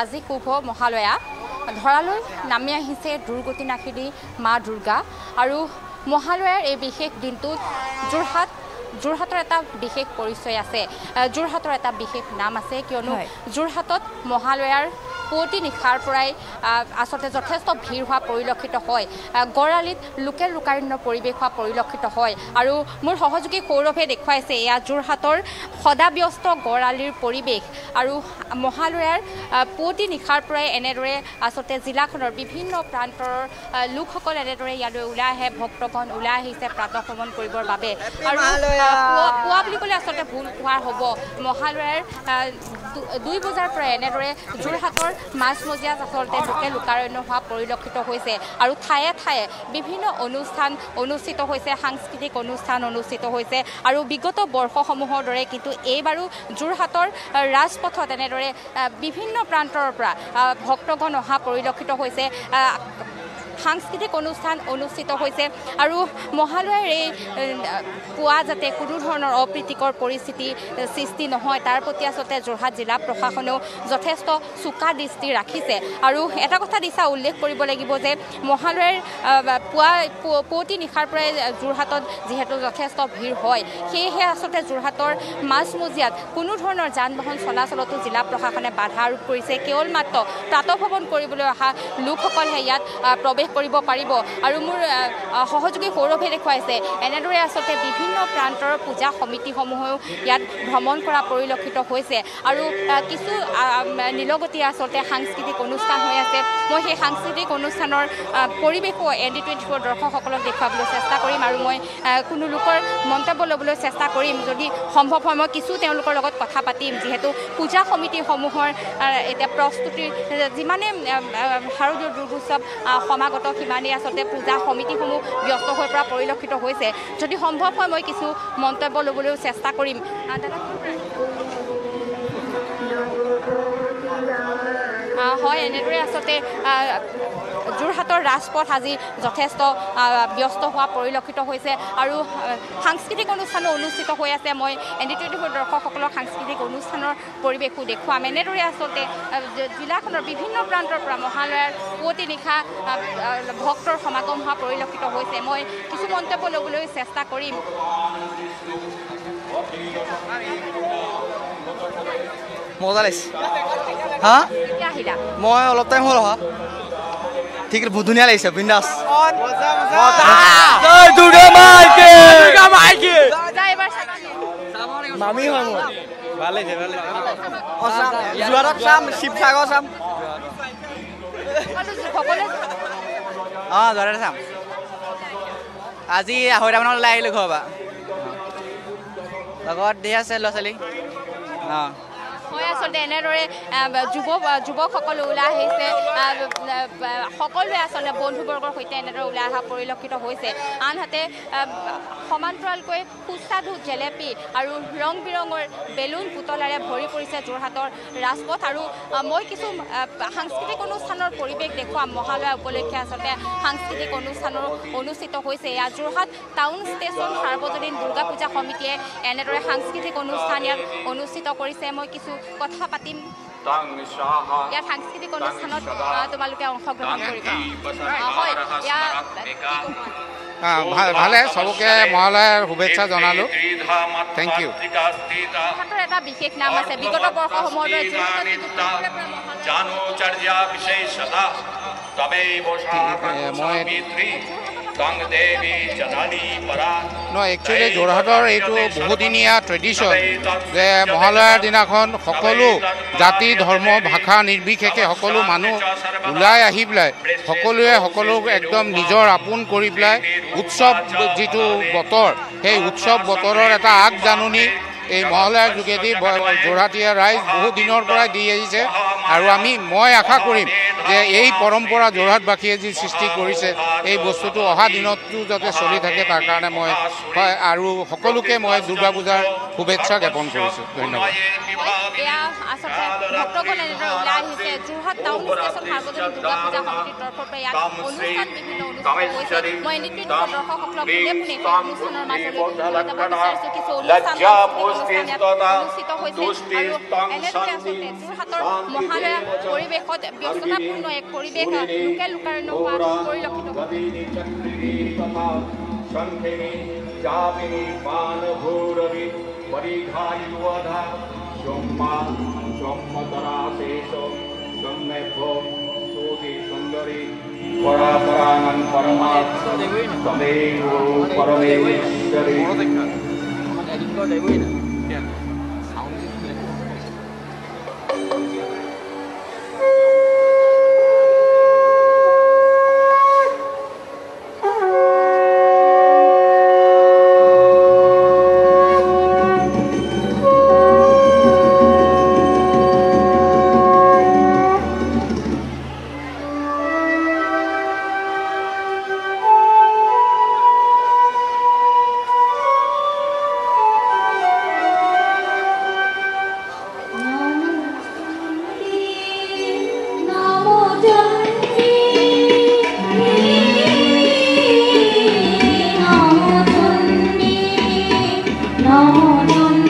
আজি শুভ মহালয়া। ধৰালৈ নামি আহিছে দুৰ্গতি নাশিনী মা দুৰ্গা। আৰু মহালয়াৰ এই বিশেষ দিনটোত যোৰহাট যোৰহাটৰ এটা বিশেষ পৰিচয় আছে। যোৰহাটৰ এটা বিশেষ নাম আছে। কিয়নো। যোৰহাটত মহালয়াৰ পুৱতি নিশাৰ পৰাই আচলতে যথেষ্ট ভিৰ হোৱা পৰিলক্ষিত হয়। গড়ালিত লোকেল লোকাৰণ্য পৰিৱেশ হোৱা পৰিলক্ষিত হয়। আৰু মোৰ সহযোগী সৌৰভে দেখুৱাইছে এয়া যোৰহাটৰ সদাব্যস্ত গড়ালিৰ পৰিৱেশ। আৰু মহালয়াৰ পুৱতি নিশাৰ পৰাই এনেদৰে আচলতে জিলাখনৰ বিভিন্ন প্ৰান্তৰ লোকসকল এনেদৰে ইয়ালৈ ওলাই আহে ভক্তগণ ওলাই আহিছে প্ৰাতঃভ্ৰমণ কৰিবৰ বাবে। আৰু পুৱা- বুলি ক'লে আচলতে ভুল কোৱা হ'ব। মহালয়াৰ দুই বজাৰ পৰা এনেদৰে যোৰহাটৰ মাজমজিয়াত আচলতে লোকে লোকাৰণ্য হোৱা পৰিলক্ষিত হৈছে। আৰু ঠায়ে ঠায়ে বিভিন্ন অনুষ্ঠান অনুষ্ঠিত হৈছে সাংস্কৃতিক অনুষ্ঠান অনুষ্ঠিত হৈছে। আৰু বিগত বৰ্ষসমূহৰ দৰে কিন্তু এইবাৰো যোৰহাটৰ ৰাজপথত এনেদৰে বিভিন্ন প্ৰান্তৰ পৰা ভক্তগণ অহা পৰিলক্ষিত হৈছে। সাংস্কৃতিক অনুষ্ঠান অনুষ্ঠিত হৈছে আৰু মহালয়াৰ এই পুৱা যাতে কোনো ধৰণৰ অপ্ৰীতিকৰ পৰিস্থিতি সৃষ্টি নহয় তাৰ প্ৰতি আচলতে যোৰহাট জিলা প্ৰশাসনেও যথেষ্ট চোকা দৃষ্টি ৰাখিছে। আৰু এটা কথা দিছা উল্লেখ কৰিব লাগিব যে মহালয়াৰ পুৱা পুৱতি নিশাৰ পৰাই যোৰহাটত যিহেতু যথেষ্ট ভিৰ হয় সেয়েহে আচলতে যোৰহাটৰ মাজমজিয়াত কোনো ধৰণৰ যান বাহন চলাচলতো জিলা প্ৰশাসনে বাধা আৰোপ কৰিছে। কেৱল মাত্ৰ প্ৰাতঃভ্ৰমণ কৰিবলৈ অহা লোকসকলহে ইয়াত প্ৰৱেশ কৰিব পাৰিব। আৰু মোৰ সহযোগী সৌৰভে দেখুৱাইছে এনেদৰে আচলতে বিভিন্ন প্ৰান্তৰ পূজা সমিতিসমূহেও ইয়াত ভ্ৰমণ কৰা পৰিলক্ষিত হৈছে। আৰু কিছু আহ, নিলগতীয়া আচলতে সাংস্কৃতিক অনুষ্ঠান হৈ আছে। মই সেই সাংস্কৃতিক অনুষ্ঠানৰ পৰিৱেশো এন ডি টুৱেণ্টি ফ'ৰ দৰ্শকসকলক দেখুৱাবলৈ চেষ্টা কৰিম আৰু মই কোনো লোকৰ মন্তব্য ল'বলৈ চেষ্টা কৰিম। যদি সম্ভৱ হয় মই কিছু তেওঁলোকৰ লগত কথা পাতিম। যিহেতু পূজা সমিতিসমূহৰ এতিয়া প্ৰস্তুতিৰ যিমানে শাৰদীয় দুৰ্গোৎসৱ আহ, সমাগত সিমানেই আচলতে পূজা সমিতিসমূহ ব্যস্ত হৈ পৰা পৰিলক্ষিত হৈছে। যদি সম্ভৱ হয় মই কিছু মন্তব্য ল'বলৈও চেষ্টা কৰিম। দাদা হয় এনেদৰে আচলতে আহ, যোৰহাটৰ ৰাজপথ আজি যথেষ্ট আহ, ব্যস্ত হোৱা পৰিলক্ষিত হৈছে আৰু আহ, সাংস্কৃতিক অনুষ্ঠানো অনুষ্ঠিত হৈ আছে। মই এন ডি ফ'ৰ দৰ্শকসকলক সাংস্কৃতিক অনুষ্ঠানৰ পৰিৱেশো দেখুৱাম। এনেদৰে আচলতে জিলাখনৰ বিভিন্ন প্ৰান্তৰ পৰা মহালয়াৰ পুৱতি নিশা ভক্তৰ সমাগম হোৱা পৰিলক্ষিত হৈছে। মই কিছু মন্তব্য ল'বলৈ চেষ্টা কৰিম। মজা লাগিছে। হা? আহিলা? মই অলপ টাইম হ'ল অহা। ঠিক বহুত ধুনীয়া লাগিছে চাবানে? মামী হয় মোৰ ভাল যোৰহাটত চাম শিৱসাগৰ চাম। অঁ যোৰহাটত চাম। আজি আঢ়ৈটামানত ওলাই আহিলোঁ ঘৰৰ পৰা। লগত ধেৰ আছে ল'ৰা ছোৱালী অঁ। হয় আচলতে এনেদৰে যুৱ যুৱকসকলো ওলাই আহিছে। আহ, আহ, সকলোৱে আচলতে বন্ধুবৰ্গৰ সৈতে এনেদৰে ওলাই অহা পৰিলক্ষিত হৈছে। আনহাতে সমান্তৰালকৈ সুস্বাদু জেলেপি আৰু ৰং বিৰঙৰ বেলুন পুতলাৰে ভৰি পৰিছে যোৰহাটৰ ৰাজপথ আৰু মই কিছু সাংস্কৃতিক অনুষ্ঠানৰ পৰিৱেশ দেখুৱাম মহালয়া উপলক্ষে আচলতে সাংস্কৃতিক অনুষ্ঠানো অনুষ্ঠিত হৈছে। এয়া যোৰহাট টাউন ষ্টেচন সাৰ্বজনীন দুৰ্গা পূজা সমিতিয়ে এনেদৰে সাংস্কৃতিক অনুষ্ঠান ইয়াত অনুষ্ঠিত কৰিছে। মই কিছু কথা পাতিম। ইয়াত সাংস্কৃতিক অনুষ্ঠানত তোমালোকে অংশগ্ৰহণ কৰিবা। হয় ভালে চবকে মহালয়াৰ শুভেচ্ছা জনালোঁ। থেংক ইউ এটা বিশেষ নাম আছে। বিগত বৰ্ষসমূহৰ দৰে যোৰহাটত কিন্তু পূৰ্বৰে পৰা। মহালয়া জানোচৰ্যা বিশেষতা তমেব সামিত্ৰী তং দেবী জননী পৰা ন একচুৱেলি যোৰহাটৰ এইটো বহুদিনীয়া ট্ৰেডিশ্যন যে মহালয়াৰ দিনাখন সকলো জাতি ধৰ্ম ভাষা নিৰ্বিশেষে সকলো মানুহ ওলাই আহি পেলাই সকলোৱে সকলোক একদম নিজৰ আপোন কৰি পেলাই উৎসৱ যিটো বতৰ সেই উৎসৱ বতৰৰ এটা আগজাননী এই মহালয়াৰ যোগেদি যোৰহাটীয়া ৰাইজ বহু দিনৰ পৰাই দি আহিছে। আৰু আমি মই আশা কৰিম যে এই পৰম্পৰা যোৰহাটবাসীয়ে যি সৃষ্টি কৰিছে এই বস্তুটো অহা দিনতো যাতে চলি থাকে তাৰ কাৰণে মই আৰু সকলোকে মই দুৰ্গা পূজাৰ শুভেচ্ছা জ্ঞাপন কৰিছোঁ। ধন্যবাদ। আচলতে ভক্তগণ এনেদৰে ওলাই আহিছে। যোৰহাট টাউন ষ্টেচন সাৰ্বজনীন দুৰ্গা পূজা সমিতিৰ তৰফৰ পৰা ইয়াত অনুষ্ঠান বিভিন্ন অনুষ্ঠান হৈছে। মই এনে দৰ্শকসকলক পোনে পোনে অনুষ্ঠানৰ মাজেৰে বিচাৰিছো কিছু অনুষ্ঠান অনুষ্ঠিত হৈছে। আৰু এনেদৰে আচলতে যোৰহাটৰ মহালয়া পৰিৱেশত ব্যস্ততাপূৰ্ণ এক পৰিৱেশ লোকেল লোকাৰণ্য হোৱা পৰিলক্ষিত শঙ্খিনী যামিনী পানভৈৰবী পৰিঘায়ু আধা Shomma Shomma Tarase Shom Shomme Bom Sudhi Sundari Para Parangan Paramat Sadeguina Don't